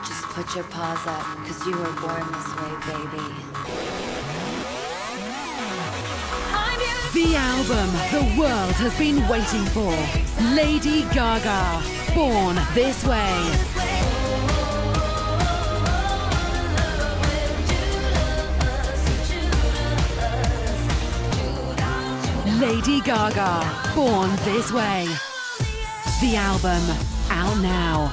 Just put your paws up, cause you were born this way, baby. The album the world has been waiting for. Lady Gaga, Born This Way. Lady Gaga, Born This Way. The album, out now.